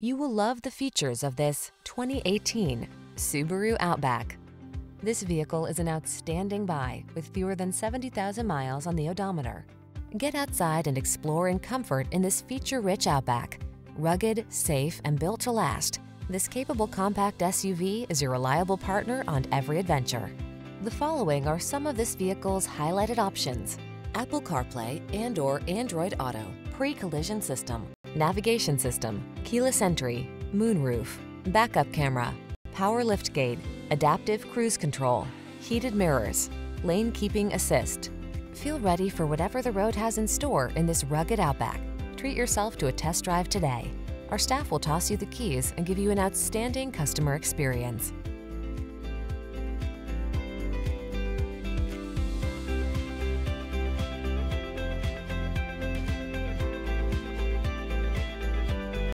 You will love the features of this 2018 Subaru Outback. This vehicle is an outstanding buy with fewer than 70,000 miles on the odometer. Get outside and explore in comfort in this feature-rich Outback. Rugged, safe, and built to last, this capable compact SUV is your reliable partner on every adventure. The following are some of this vehicle's highlighted options. Apple CarPlay and or Android Auto, pre-collision system, navigation system, keyless entry, moonroof, backup camera, power liftgate, adaptive cruise control, heated mirrors, lane keeping assist. Feel ready for whatever the road has in store in this rugged Outback. Treat yourself to a test drive today. Our staff will toss you the keys and give you an outstanding customer experience.